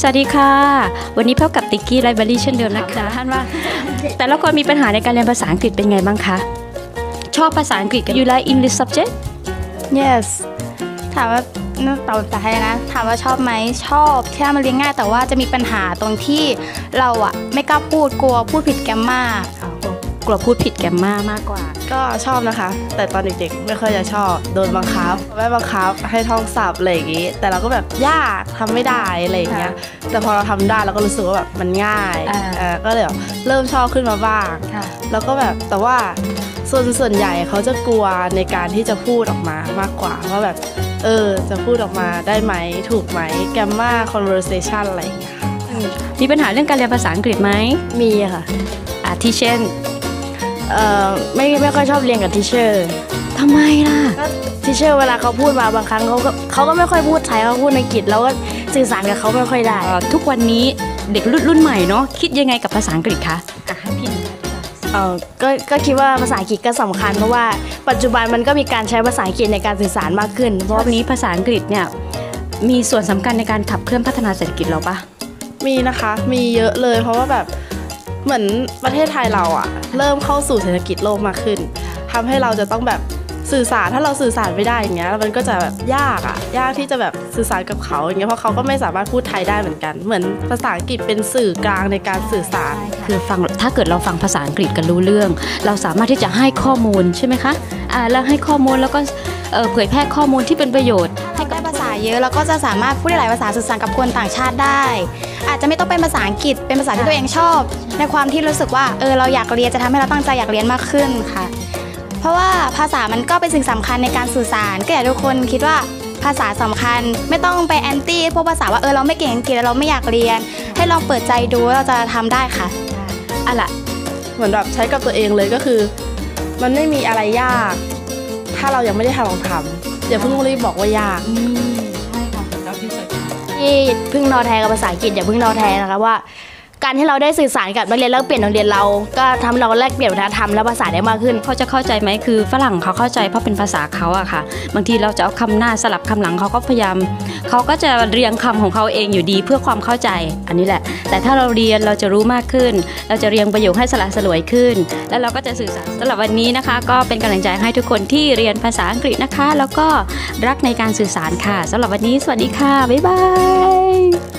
สวัสดีค่ะ วันนี้พบกับติ๊กกี้ไลบรารีเช่นเดิมนะคะท่านว่า แต่ละคนมีปัญหาในการเรียนภาษาอังกฤษเป็นไงบ้างคะ ชอบภาษาอังกฤษกัน You like English subject yes ถามว่าตอบภาษาไทยนะ ถามว่าชอบไหมชอบแค่มันเรียนง่ายแต่ว่าจะมีปัญหาตรงที่เราอะไม่กล้าพูดกลัวพูดผิดแกมมา กลัวพูดผิดแกมมามากกว่า ก็ชอบนะคะ แต่ตอนเด็กๆไม่ค่อยจะชอบ โดนบังคับแม่บังคับให้ท่องศัพท์อะไรอย่างงี้ แต่เราก็แบบยากทำไม่ได้อะไรอย่างเงี้ย แต่พอเราทำได้เราก็รู้สึกว่าแบบมันง่ายอ่าเออก็เลยแบบเริ่มชอบขึ้นมาบ้างค่ะแล้วก็แบบแต่ว่าส่วนส่วนใหญ่เขาจะกลัวในการที่จะพูดออกมามากกว่าว่าแบบ เออ จะพูดออกมาได้ไหมถูกไหม grammar conversation อะไรอย่างเงี้ยค่ะมีปัญหาเรื่องการเรียนภาษาอังกฤษไหมมีค่ะอาทิเช่น เอ่อไม่ไม่ค่อยชอบเรียนกับ teacher ทำไมล่ะ teacher เวลาเขาพูดมาบางครั้งเขาก็เขาก็ไม่ค่อยพูดไทยเขาพูดอังกฤษแล้วก็สื่อสารกับเขาไม่ค่อยได้ เอ่อทุกวันนี้เด็กรุ่นรุ่นใหม่เนาะคิดยังไงกับภาษาอังกฤษคะอะให้พี่เออก็ก็คิดว่าภาษาอังกฤษก็สำคัญเพราะว่าปัจจุบันมันก็มีการใช้ภาษาอังกฤษในการสื่อสารมากขึ้น เพเพราะราะว่าวันนี้ภาษาอังกฤษเนี่ยมีส่วนสำคัญในการขับเคลื่อนพัฒนาเศรษฐกิจเราปะ มีนะคะ มีเยอะเลยเพราะว่าแบบ เหมือนประเทศไทยเราอะเริ่มเข้าสู่เศรษฐกิจโลกมากขึ้นทำให้เราจะต้องแบบสื่อสารถ้าเราสื่อสารไม่ได้อย่างเงี้ยมันก็จะแบบยากอะยากที่จะแบบสื่อสารกับเขาอย่างเงี้ยเพราะเขาก็ไม่สามารถพูดไทยได้เหมือนกัน เหมือนภาษาอังกฤษเป็นสื่อกลางในการสื่อสาร คือฟังถ้าเกิดเราฟังภาษาอังกฤษกันรู้เรื่อง เราสามารถที่จะให้ข้อมูลใช่ไหมคะอ่าแล้วให้ข้อมูลแล้วก็เออเผยแพร่ข้อมูลที่เป็นประโยชน์ให้ได้ภาษา เยอะแล้วก็จะสามารถพูดได้หลายภาษาสื่อสารกับคนต่างชาติได้ อาจจะไม่ต้องเป็นภาษาอังกฤษเป็นภาษาที่ตัวเองชอบ ในความที่รู้สึกว่าเออเราอยากเรียนจะทำให้เราตั้งใจอยากเรียนมากขึ้นค่ะ เพราะว่าภาษามันก็เป็นสิ่งสำคัญในการสื่อสารก็อยากให้ทุกคนคิดว่าภาษาสำคัญไม่ต้องไปแอนตี้พวกภาษาว่าเออเราไม่เก่งอังกฤษเราไม่อยากเรียน ให้ลองเปิดใจดูว่าเราจะทำได้ค่ะอะล่ะเหมือนแบบใช้กับตัวเองเลยก็คือ มันไม่มีอะไรยาก ถ้าเรายังไม่ได้ทำลองทำอย่าเพิ่งรีบบอกว่ายาก ที่พึ่งนอแทกับภาษาอังกฤษอย่าพึ่งนอแทนะคะว่า การที่เราได้สื่อสารกับนักเรียนแลกเปลี่ยนโรงเรียนเรา ก็ทำให้เราแลกเปลี่ยนวัฒนธรรมและภาษาได้มากขึ้น เขาจะเข้าใจไหมคือฝรั่งเขาเข้าใจเพราะเป็นภาษาเขาอะค่ะ บางทีเราจะเอาคำหน้าสลับคำหลังเขาก็พยายามเขาก็จะเรียงคำของเขาเองอยู่ดีเพื่อความเข้าใจอันนี้แหละ แต่ถ้าเราเรียนเราจะรู้มากขึ้น เราจะเรียงประโยคให้สละสลวยขึ้น แล้วเราก็จะสื่อสารสำหรับวันนี้นะคะ ก็เป็นกำลังใจให้ทุกคนที่เรียนภาษาอังกฤษนะคะ แล้วก็รักในการสื่อสารค่ะสำหรับวันนี้สวัสดีค่ะบ๊ายบาย